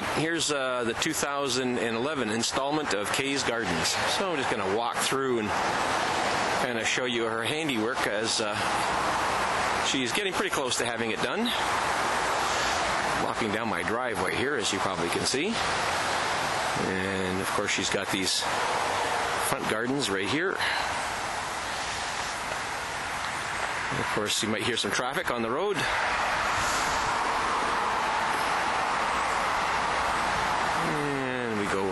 right, here's uh, the 2011 installment of Kay's Gardens. So I'm just going to walk through and kind of show you her handiwork as uh, she's getting pretty close to having it done. Walking down my driveway here, as you probably can see. And of course, she's got these front gardens right here. Of course, you might hear some traffic on the road. And we go.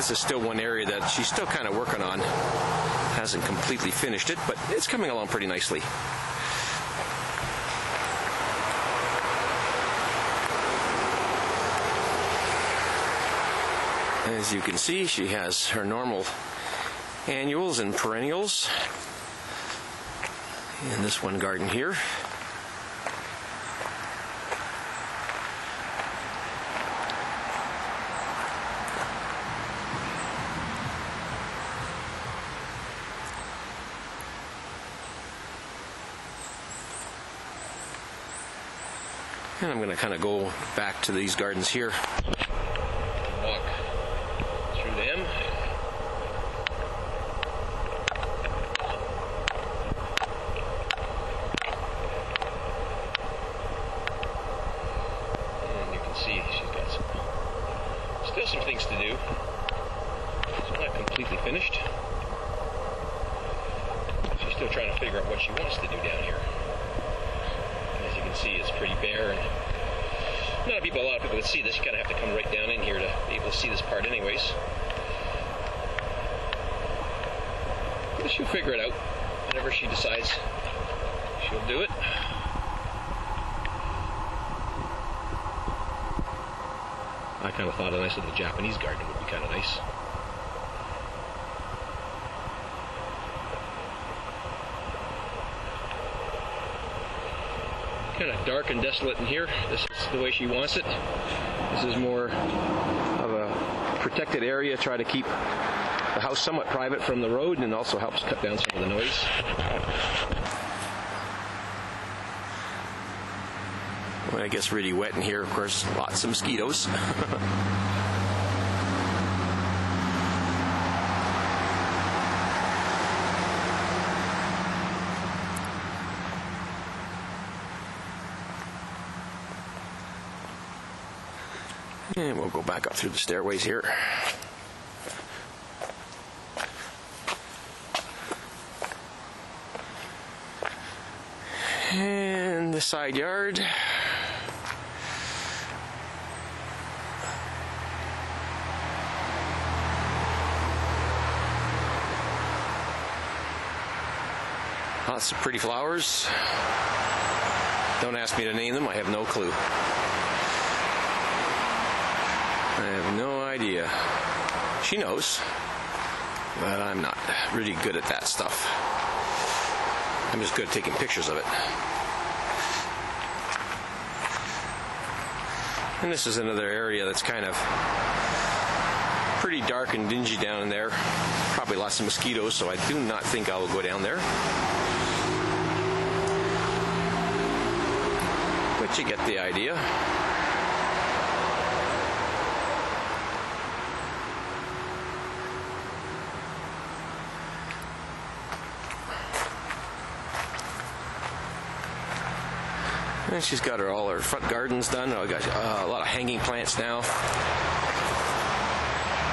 This is still one area that she's still kind of working on. Hasn't completely finished it, but it's coming along pretty nicely. As you can see, she has her normal annuals and perennials in this one garden here. And I'm going to kind of go back to these gardens here. Walk through them. And you can see she's got some, still some things to do. She's not completely finished. She's still trying to figure out what she wants to do down here. See, it's pretty bare. And not a, people, a lot of people would see this. You kind of have to come right down in here to be able to see this part, anyways. But she'll figure it out whenever she decides she'll do it. I kind of thought a nice little Japanese garden would be kind of nice. Kind of dark and desolate in here. This is the way she wants it. This is more of a protected area. Try to keep the house somewhat private from the road and also helps cut down some of the noise. When it gets really wet in here, of course, lots of mosquitoes. and we'll go back up through the stairways here. And the side yard. Lots of pretty flowers. Don't ask me to name them, I have no clue. I have no idea. She knows, but I'm not really good at that stuff. I'm just good at taking pictures of it. And this is another area that's kind of pretty dark and dingy down there. Probably lots of mosquitoes, so I do not think I will go down there. But you get the idea. And she's got her all her front gardens done. Oh, got uh, a lot of hanging plants now,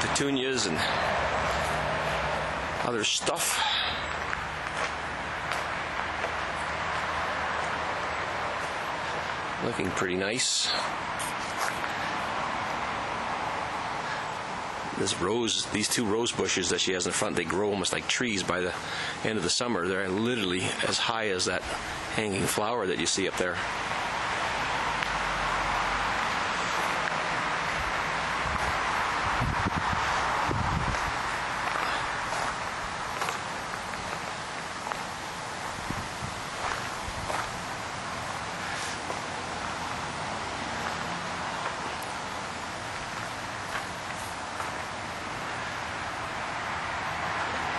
petunias and other stuff. Looking pretty nice. This rose, these two rose bushes that she has in the front, they grow almost like trees by the end of the summer. They're literally as high as that hanging flower that you see up there.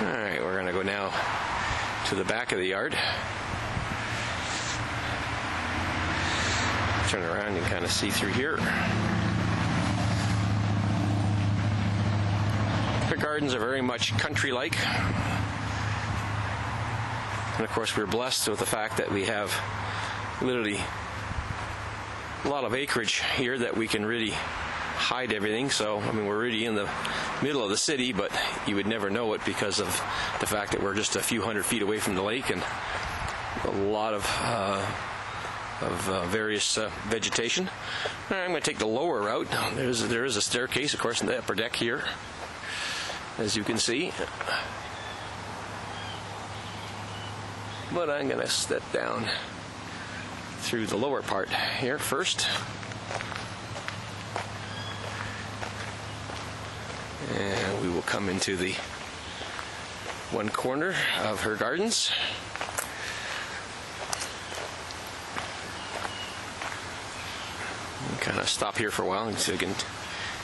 All right, we're going to go now to the back of the yard. Turn around and kind of see through here. The gardens are very much country-like. And of course, we're blessed with the fact that we have literally a lot of acreage here that we can really hide everything. So, I mean, we're really in the middle of the city, but you would never know it because of the fact that we're just a few hundred feet away from the lake and a lot of uh, of uh, various uh, vegetation. I'm going to take the lower route. There's there is a staircase, of course, in the upper deck here, as you can see. But I'm going to step down through the lower part here first. And we will come into the one corner of her gardens. Kind of stop here for a while so we can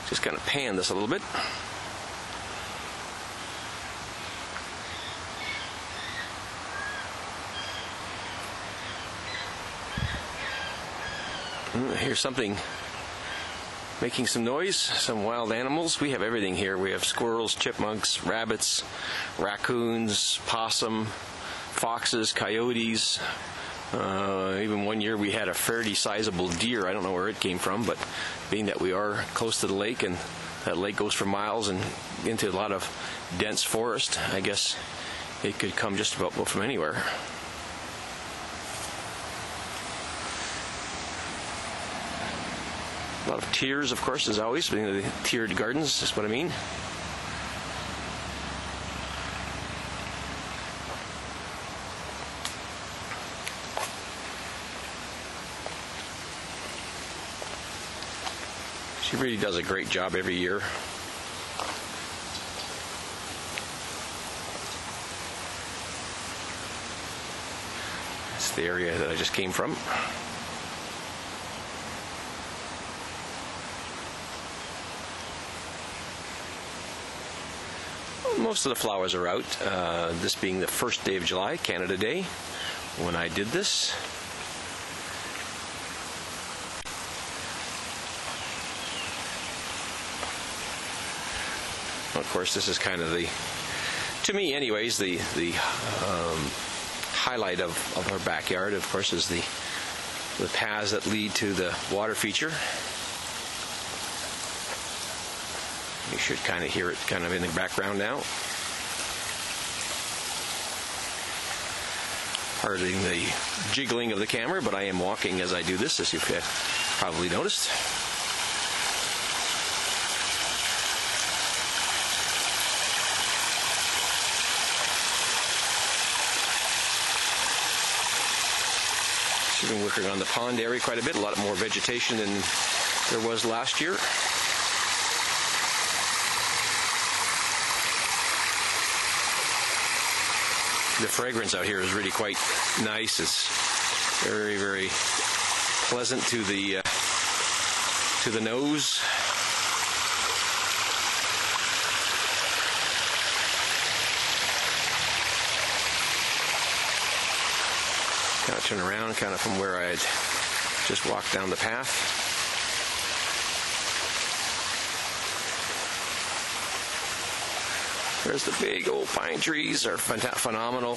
just kind of pan this a little bit. Mm, Here's something making some noise, some wild animals. We have everything here. We have squirrels, chipmunks, rabbits, raccoons, possum, foxes, coyotes. Uh, even one year we had a fairly sizable deer. I don't know where it came from, but being that we are close to the lake and that lake goes for miles and into a lot of dense forest, I guess it could come just about from anywhere. A lot of tiers, of course, as always. You know, the tiered gardens is what I mean. She really does a great job every year. It's the area that I just came from. Most of the flowers are out. Uh, this being the first day of July, Canada Day, when I did this. Of course, this is kind of the, to me, anyways, the the um, highlight of, of our backyard. Of course, is the the paths that lead to the water feature. You should kind of hear it kind of in the background now. Pardon the jiggling of the camera, but I am walking as I do this, as you've probably noticed. She's been working on the pond area quite a bit, a lot more vegetation than there was last year. The fragrance out here is really quite nice. It's very, very pleasant to the uh, to the nose. Kind of turn around, kind of from where I had just walked down the path. There's the big old pine trees are phenomenal.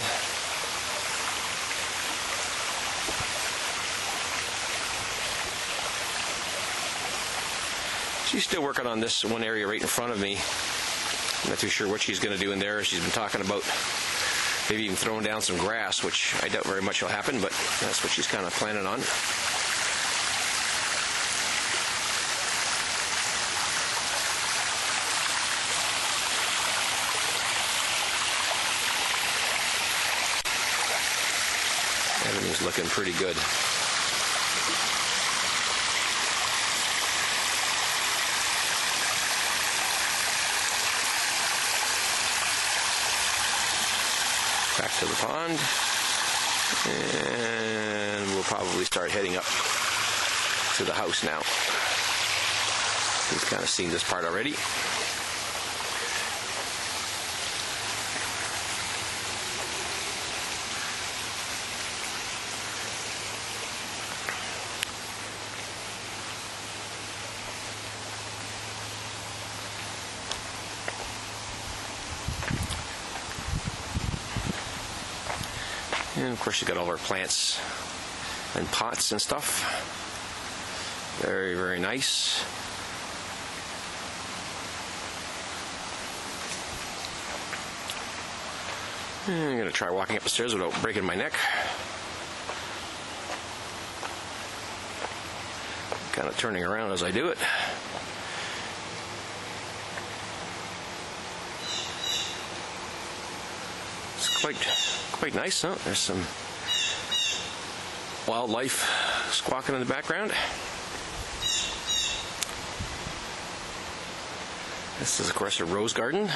She's still working on this one area right in front of me. I'm not too sure what she's going to do in there. She's been talking about maybe even throwing down some grass, which I doubt very much will happen, but that's what she's kind of planning on. Everything's looking pretty good. Back to the pond. And we'll probably start heading up to the house now. We've kind of seen this part already. Of course, she's got all of our plants and pots and stuff. Very, very nice. I'm going to try walking up the stairs without breaking my neck. Kind of turning around as I do it. Quite quite nice, huh? There's some wildlife squawking in the background. This is, of course, a rose garden.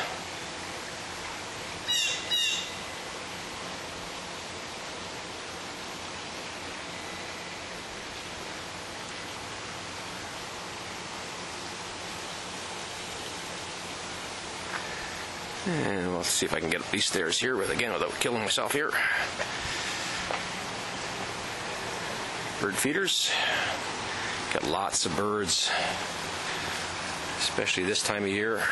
And we'll see if I can get up these stairs here with again without killing myself here. Bird feeders. Got lots of birds, especially this time of year.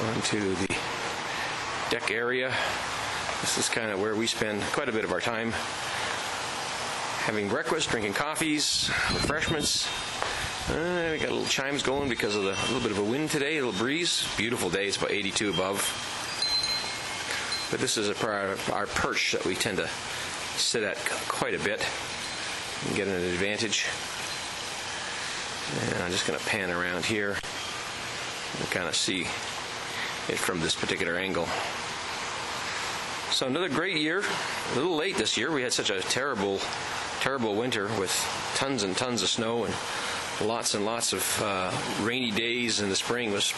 On to the deck area. This is kind of where we spend quite a bit of our time having breakfast, drinking coffees, refreshments. Uh, we got a little chimes going because of the a little bit of a wind today, a little breeze. Beautiful day. It's about 82 above. But this is a, our, our perch that we tend to sit at quite a bit and get an advantage. And I'm just going to pan around here and kind of see it from this particular angle. So another great year. A little late this year. We had such a terrible, terrible winter with tons and tons of snow and lots and lots of uh, rainy days in the spring was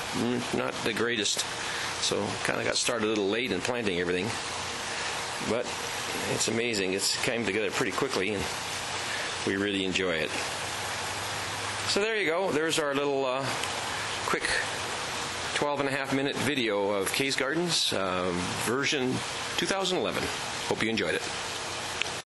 not the greatest. So kind of got started a little late in planting everything. But it's amazing. It's came together pretty quickly and we really enjoy it. So there you go. There's our little uh, quick 12 and a half minute video of Kay's Gardens, uh, version 2011. Hope you enjoyed it.